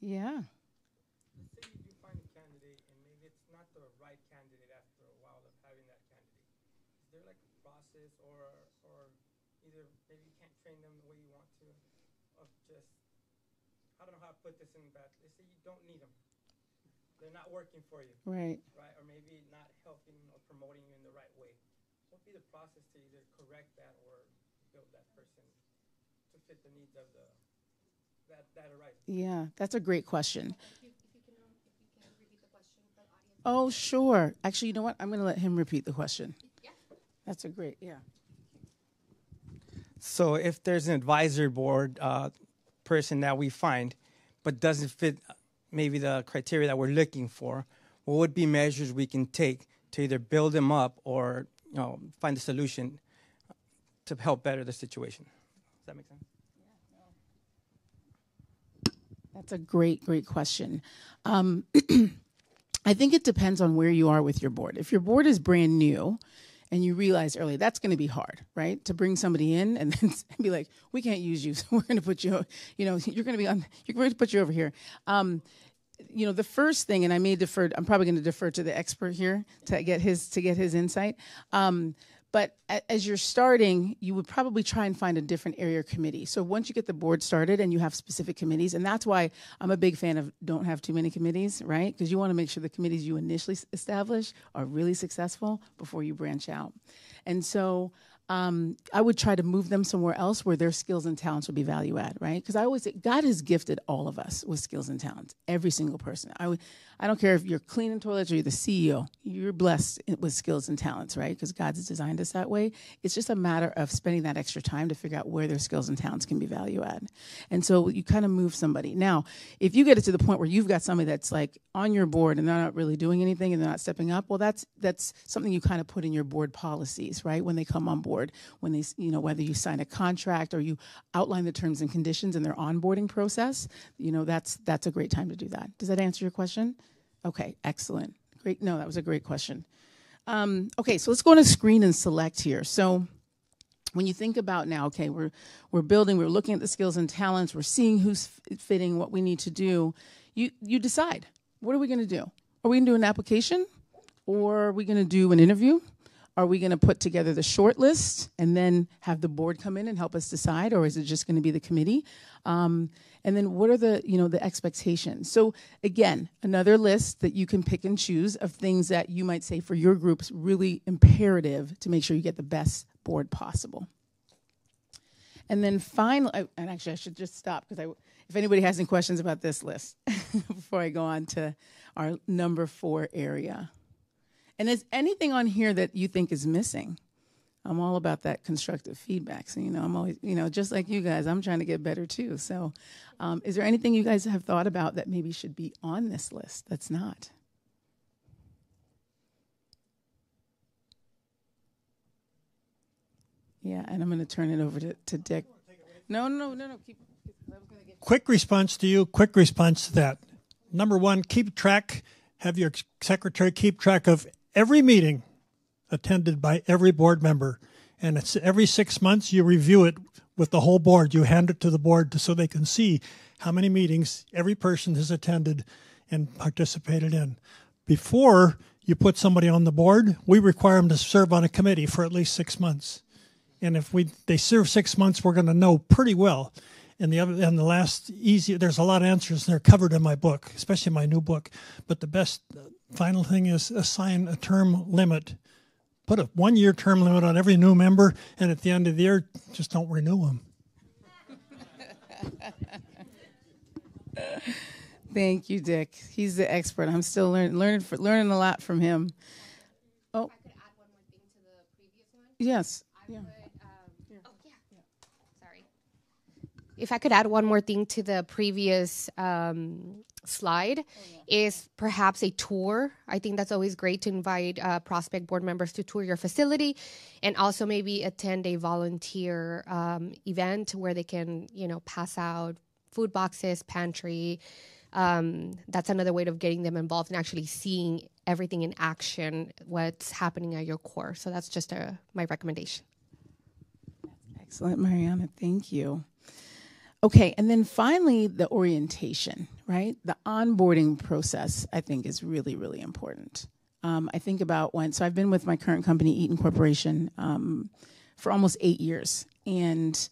Yeah. Put this in. Let's say you don't need them. They're not working for you. Right. Right. Or maybe not helping or promoting you in the right way. What would be the process to either correct that or build that person to fit the needs of the that that arises? Yeah, that's a great question. Oh, sure. Actually, you know what? I'm going to let him repeat the question. Yeah. That's a great, yeah. So if there's an advisory board uh, person that we find, but doesn't fit maybe the criteria that we're looking for, what would be measures we can take to either build them up or you know find a solution to help better the situation? Does that make sense? That's a great, great question. Um, I think it depends on where you are with your board. If your board is brand new and you realize early, that's going to be hard, right? To bring somebody in and then be like, we can't use you, so we're going to put you, you know, you're going to be on, you're going to put you over here. Um, you know, the first thing, and I may defer, I'm probably going to defer to the expert here to get his to get his insight. Um, but as you're starting, you would probably try and find a different area committee. So once you get the board started and you have specific committees, and that's why I'm a big fan of don't have too many committees, right? Because you want to make sure the committees you initially establish are really successful before you branch out. And so um, I would try to move them somewhere else where their skills and talents would be value add, right? Because I always say God has gifted all of us with skills and talents, every single person. I would, I don't care if you're cleaning toilets or you're the CEO, you're blessed with skills and talents, right? Because God's designed us that way. It's just a matter of spending that extra time to figure out where their skills and talents can be value add. And so you kind of move somebody. Now, if you get it to the point where you've got somebody that's like on your board and they're not really doing anything and they're not stepping up, well, that's that's something you kind of put in your board policies, right? When they come on board, when they, you know, whether you sign a contract or you outline the terms and conditions in their onboarding process, you know, that's that's a great time to do that. Does that answer your question? Okay, excellent. Great. No, that was a great question. Um, okay, so let's go a screen and select here. So when you think about now, okay, we're we're building, we're looking at the skills and talents, we're seeing who's fitting, what we need to do. You you decide what are we going to do? Are we going to do an application, or are we going to do an interview? Are we going to put together the short list and then have the board come in and help us decide, or is it just going to be the committee? Um, and then what are the you know the expectations? So again, another list that you can pick and choose of things that you might say for your groups really imperative to make sure you get the best board possible. And then finally, and actually I should just stop because I, if anybody has any questions about this list before I go on to our number four area. And is anything on here that you think is missing? I'm all about that constructive feedback. So, you know, I'm always, you know, just like you guys, I'm trying to get better too. So, um, is there anything you guys have thought about that maybe should be on this list that's not? Yeah, and I'm going to turn it over to, to Dick. No, no, no, no. Keep, quick response to you, quick response to that. Number one, keep track, have your secretary keep track of every meeting attended by every board member. And it's every six months you review it with the whole board. You hand it to the board to, so they can see how many meetings every person has attended and participated in. Before you put somebody on the board, we require them to serve on a committee for at least six months. And if we they serve six months, we're going to know pretty well. And the other and the last easy, there's a lot of answers and they're covered in my book, especially my new book. But the best final thing is assign a term limit. Put a one year term limit on every new member, and at the end of the year, just don't renew them. Thank you, Dick. He's the expert. I'm still learning learning learning a lot from him. Oh. Yes. Yeah. If I could add one more thing to the previous um, slide, oh, yeah. is perhaps a tour. I think that's always great to invite uh, prospect board members to tour your facility, and also maybe attend a volunteer um, event where they can, you know, pass out food boxes, pantry. Um, that's another way of getting them involved and actually seeing everything in action, what's happening at your core. So that's just a, uh, my recommendation. Excellent, Mariana. Thank you. Okay, and then finally, the orientation, right? The onboarding process, I think, is really, really important. Um, I think about when, so I've been with my current company, Eaton Corporation, um, for almost eight years. And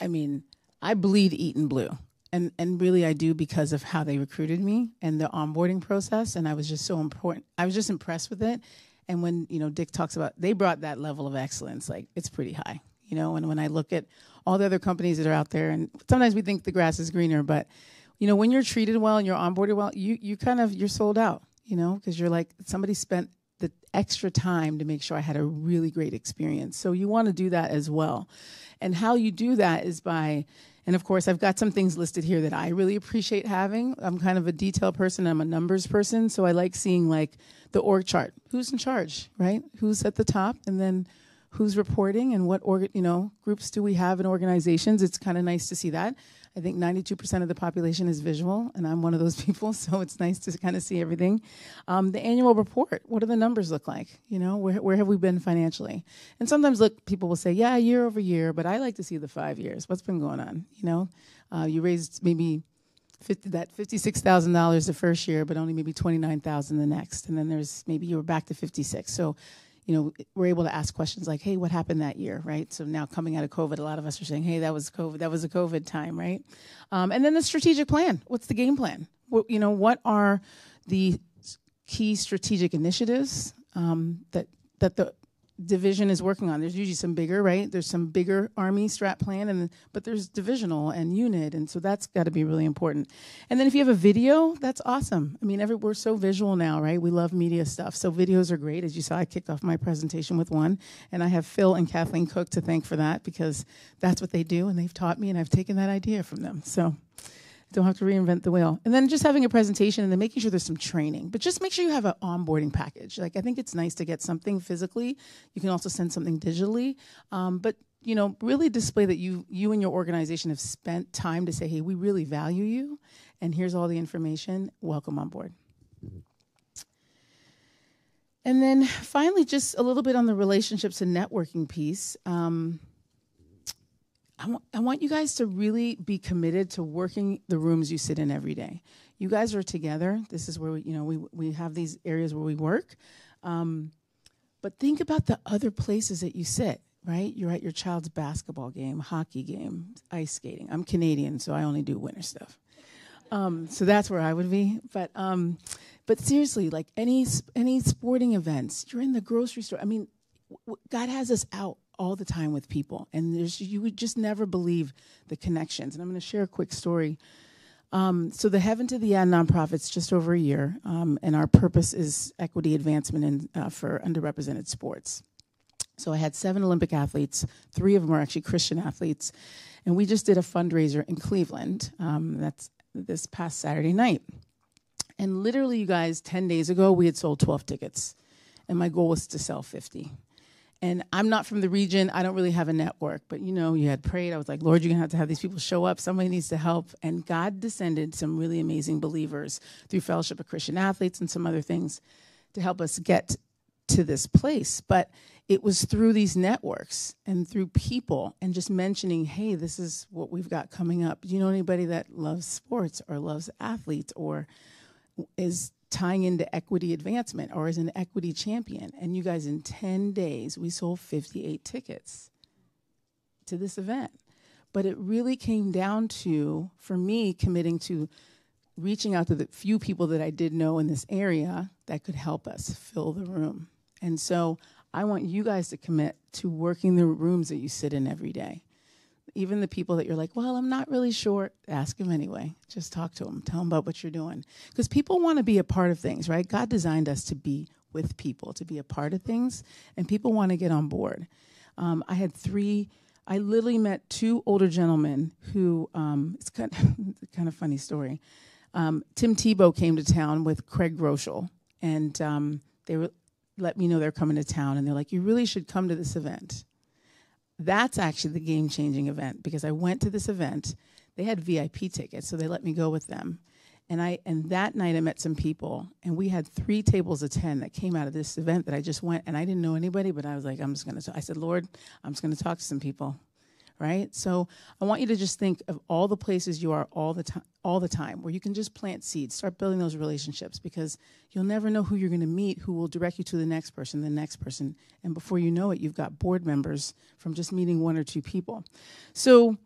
I mean, I bleed Eaton blue. And, and really, I do because of how they recruited me and the onboarding process. And I was just so important. I was just impressed with it. And when, you know, Dick talks about, they brought that level of excellence, like it's pretty high, you know, and when I look at all the other companies that are out there. And sometimes we think the grass is greener, but you know, when you're treated well and you're onboarded well, you you kind of you're sold out, you know, because you're like somebody spent the extra time to make sure I had a really great experience. So you want to do that as well. And how you do that is by and of course, I've got some things listed here that I really appreciate having. I'm kind of a detail person, I'm a numbers person, so I like seeing like the org chart. Who's in charge, right? Who's at the top and then who's reporting and what org, you know groups do we have in organizations. It's kind of nice to see that. I think 92% of the population is visual, and I'm one of those people, so it's nice to kind of see everything. Um, the annual report, what do the numbers look like? You know, where, where have we been financially? And sometimes, look, people will say, yeah, year over year, but I like to see the five years. What's been going on? You know, uh, you raised maybe 50, that $56,000 the first year, but only maybe 29,000 the next. And then there's maybe you were back to 56. So you know, we're able to ask questions like, hey, what happened that year, right? So now coming out of COVID, a lot of us are saying, hey, that was COVID, that was a COVID time, right? Um, and then the strategic plan. What's the game plan? What, you know, what are the key strategic initiatives um, that that the division is working on. There's usually some bigger, right? There's some bigger army strat plan, and but there's divisional and unit, and so that's got to be really important. And then if you have a video, that's awesome. I mean, every, we're so visual now, right? We love media stuff, so videos are great. As you saw, I kicked off my presentation with one, and I have Phil and Kathleen Cook to thank for that because that's what they do, and they've taught me, and I've taken that idea from them. So don't have to reinvent the wheel. And then just having a presentation and then making sure there's some training. But just make sure you have an onboarding package. Like I think it's nice to get something physically. You can also send something digitally. Um, but you know, really display that you you and your organization have spent time to say, hey, we really value you, and here's all the information. Welcome on board. And then finally, just a little bit on the relationships and networking piece. Um, I want, you guys to really be committed to working the rooms you sit in every day. You guys are together. This is where we, you know we we have these areas where we work. Um, But think about the other places that you sit, right? You're at your child's basketball game, hockey game, ice skating. I'm Canadian, so I only do winter stuff. Um, so that's where I would be. But um, but seriously, like any any sporting events, you're in the grocery store. I mean, God has us out all the time with people, and there's you would just never believe the connections. And I'm going to share a quick story. Um, so the Heaven to the End nonprofit's just over a year, um, and our purpose is equity advancement in, uh, for underrepresented sports. So I had seven Olympic athletes. Three of them are actually Christian athletes, and we just did a fundraiser in Cleveland. Um, that's this past Saturday night. And literally, you guys, 10 days ago, we had sold 12 tickets. And my goal was to sell 50. And I'm not from the region. I don't really have a network. But you know, you had prayed. I was like, Lord, you're going to have to have these people show up. Somebody needs to help. And God descended some really amazing believers through Fellowship of Christian Athletes and some other things to help us get to this place. But it was through these networks and through people and just mentioning, hey, this is what we've got coming up. Do you know anybody that loves sports or loves athletes or is tying into equity advancement or as an equity champion? And you guys, in 10 days, we sold 58 tickets to this event. But it really came down to, for me, committing to reaching out to the few people that I did know in this area that could help us fill the room. And so I want you guys to commit to working the rooms that you sit in every day. Even the people that you're like, well, I'm not really sure, ask them anyway. Just talk to them, tell them about what you're doing. Because people want to be a part of things, right? God designed us to be with people, to be a part of things, and people want to get on board. Um, I had three, I literally met two older gentlemen who, um, it's kind of, kind of funny story. Um, Tim Tebow came to town with Craig Groeschel, and um, they were let me know they're coming to town and they're like, you really should come to this event. That's actually the game changing event because I went to this event. They had VIP tickets, so they let me go with them. And I and that night I met some people and we had three tables of 10 that came out of this event that I just went and I didn't know anybody, but I was like, I'm just gonna I said, Lord, I'm just gonna talk to some people right? So I want you to just think of all the places you are all the time all the time where you can just plant seeds, start building those relationships because you'll never know who you're going to meet who will direct you to the next person, the next person, and before you know it you've got board members from just meeting one or two people. So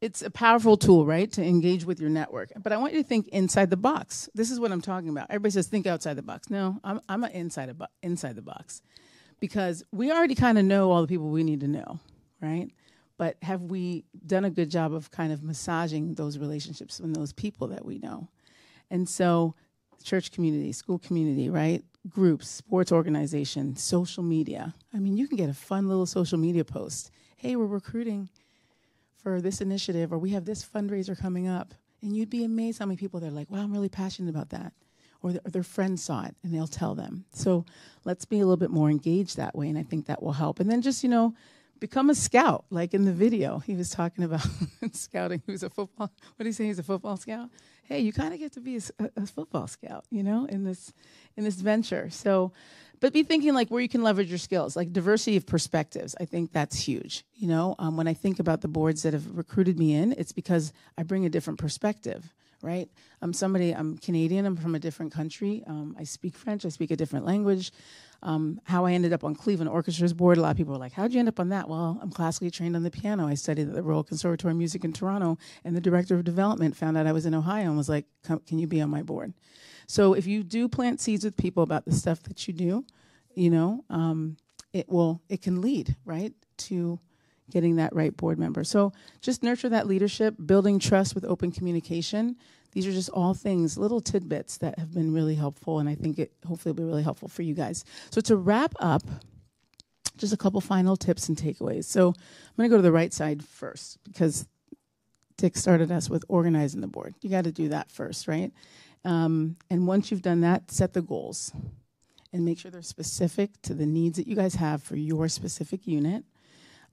it's a powerful tool, right, to engage with your network. But I want you to think inside the box. This is what I'm talking about. Everybody says think outside the box. No, I'm I'm inside a bo- inside the box because we already kind of know all the people we need to know, right? But have we done a good job of kind of massaging those relationships with those people that we know? And so, church community, school community, right? Groups, sports organization, social media. I mean, you can get a fun little social media post. Hey, we're recruiting for this initiative, or we have this fundraiser coming up. And you'd be amazed how many people they're like, wow, I'm really passionate about that. Or, or their friends saw it and they'll tell them. So let's be a little bit more engaged that way. And I think that will help. And then just, you know, become a scout, like in the video. He was talking about scouting. He was a football. What did he say? He's a football scout. Hey, you kind of get to be a, a, football scout, you know, in this in this venture. So, but be thinking like where you can leverage your skills, like diversity of perspectives. I think that's huge. You know, um, when I think about the boards that have recruited me in, it's because I bring a different perspective right? I'm somebody, I'm Canadian, I'm from a different country. Um, I speak French, I speak a different language. Um, how I ended up on Cleveland Orchestra's board, a lot of people were like, How'd you end up on that? Well, I'm classically trained on the piano. I studied at the Royal Conservatory of Music in Toronto, and the director of development found out I was in Ohio and was like, Can you be on my board? So if you do plant seeds with people about the stuff that you do, you know, um, it will, it can lead, right, to getting that right board member. So just nurture that leadership, building trust with open communication. These are just all things, little tidbits that have been really helpful, and I think it hopefully will be really helpful for you guys. So to wrap up, just a couple final tips and takeaways. So I'm going to go to the right side first because Dick started us with organizing the board. You got to do that first, right? Um, and once you've done that, set the goals and make sure they're specific to the needs that you guys have for your specific unit.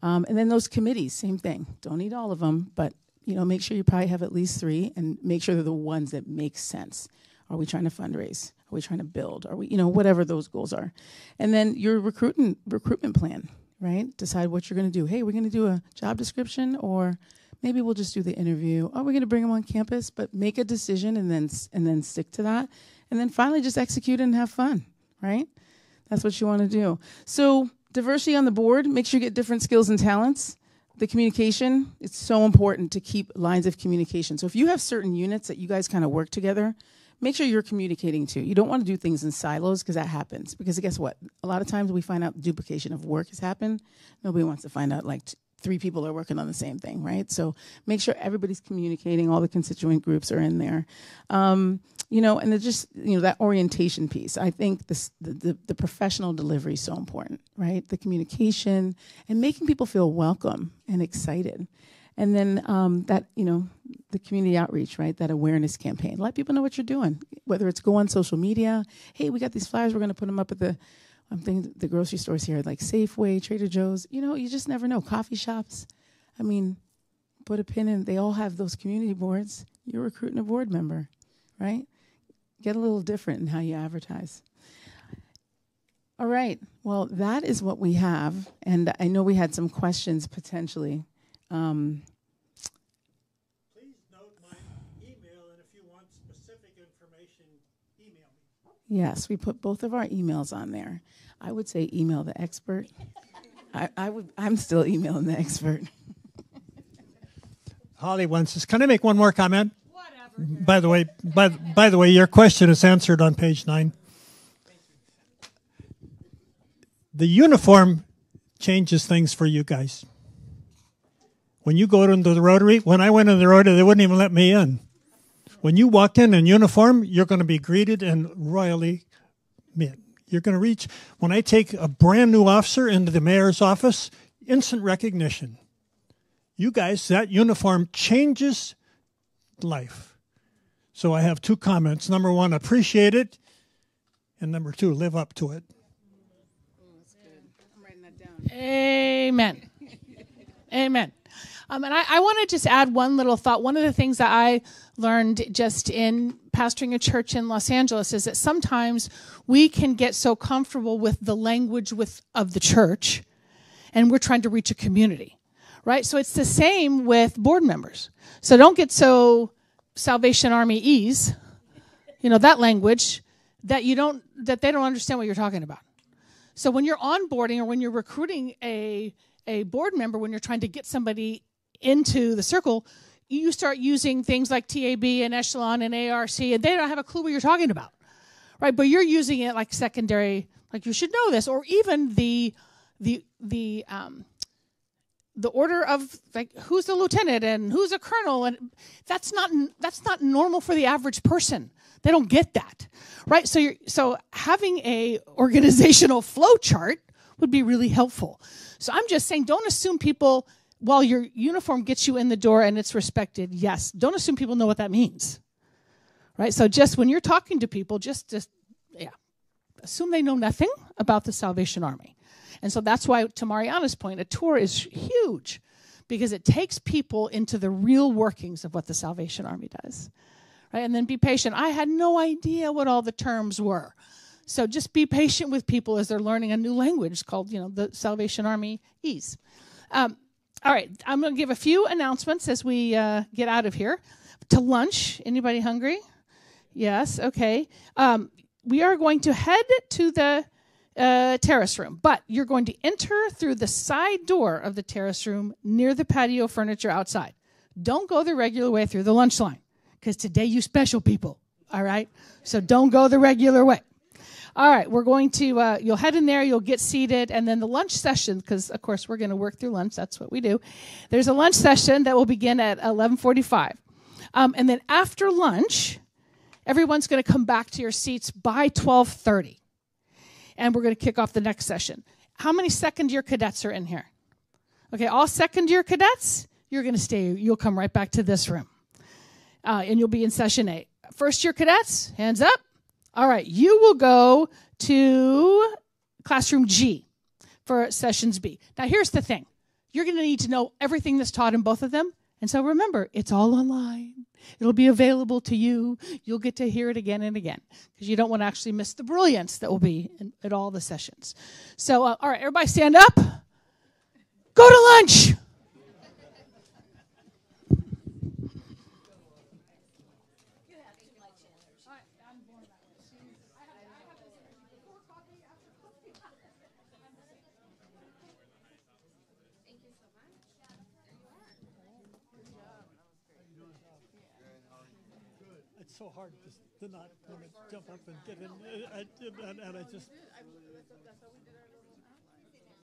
Um, and then those committees, same thing. Don't need all of them, but you know, make sure you probably have at least three, and make sure they're the ones that make sense. Are we trying to fundraise? Are we trying to build? Are we, you know, whatever those goals are, and then your recruitment recruitment plan, right? Decide what you're going to do. Hey, we're going to do a job description, or maybe we'll just do the interview. Are we going to bring them on campus? But make a decision and then and then stick to that, and then finally just execute and have fun, right? That's what you want to do. So, diversity on the board, make sure you get different skills and talents. The communication, it's so important to keep lines of communication. So, if you have certain units that you guys kind of work together, make sure you're communicating too. You don't want to do things in silos because that happens. Because guess what? A lot of times we find out duplication of work has happened. Nobody wants to find out like three people are working on the same thing, right? So make sure everybody's communicating. All the constituent groups are in there. Um, you know, and just you know that orientation piece. I think this, the, the the professional delivery is so important, right? The communication and making people feel welcome and excited, and then um, that you know the community outreach, right? That awareness campaign. Let people know what you're doing, whether it's go on social media. Hey, we got these flyers. We're going to put them up at the I'm thinking the grocery stores here, like Safeway, Trader Joe's. You know, you just never know. Coffee shops. I mean, put a pin in. They all have those community boards. You're recruiting a board member, right? Get a little different in how you advertise. All right. Well, that is what we have, and I know we had some questions potentially. Um, Please note my email, and if you want specific information, email me. Yes, we put both of our emails on there. I would say email the expert. I, I would. I'm still emailing the expert. Holly wants us. Can I make one more comment? Whatever. By the way, by by the way, your question is answered on page nine. The uniform changes things for you guys. When you go into the Rotary, when I went into the Rotary, they wouldn't even let me in. When you walk in in uniform, you're going to be greeted and royally met. You're going to reach. When I take a brand new officer into the mayor's office, instant recognition. You guys, that uniform changes life. So I have two comments. Number one, appreciate it. And number two, live up to it. Amen. Amen. Um, and I, I want to just add one little thought. One of the things that I learned just in pastoring a church in Los Angeles is that sometimes we can get so comfortable with the language with of the church, and we're trying to reach a community, right? So it's the same with board members. So don't get so Salvation Army ease, you know that language, that you don't that they don't understand what you're talking about. So when you're onboarding or when you're recruiting a a board member, when you're trying to get somebody into the circle, you start using things like TAB and Echelon and ARC, and they don't have a clue what you're talking about, right? But you're using it like secondary, like you should know this, or even the the the um, the order of like who's the lieutenant and who's a colonel, and that's not that's not normal for the average person. They don't get that, right? So you're so having a organizational flow chart would be really helpful. So I'm just saying, don't assume people while your uniform gets you in the door and it's respected, yes, don't assume people know what that means. Right? So just when you're talking to people, just just yeah, assume they know nothing about the Salvation Army. And so that's why to Mariana's point, a tour is huge because it takes people into the real workings of what the Salvation Army does. Right? And then be patient. I had no idea what all the terms were. So just be patient with people as they're learning a new language called, you know, the Salvation Army ease. Um, all right, I'm going to give a few announcements as we uh, get out of here. To lunch, anybody hungry? Yes, okay. Um, we are going to head to the uh, terrace room, but you're going to enter through the side door of the terrace room near the patio furniture outside. Don't go the regular way through the lunch line because today you special people, all right? So don't go the regular way. All right, we're going to, uh, you'll head in there, you'll get seated, and then the lunch session, because of course we're going to work through lunch, that's what we do. There's a lunch session that will begin at 1145. Um, and then after lunch, everyone's going to come back to your seats by 1230. And we're going to kick off the next session. How many second year cadets are in here? Okay, all second year cadets, you're going to stay, you'll come right back to this room. Uh, and you'll be in session eight. First year cadets, hands up. All right, you will go to classroom G for sessions B. Now, here's the thing you're going to need to know everything that's taught in both of them. And so remember, it's all online. It'll be available to you. You'll get to hear it again and again because you don't want to actually miss the brilliance that will be in, at all the sessions. So, uh, all right, everybody stand up. Go to lunch. So hard just to not to jump up and get in, uh, I- and, and I just,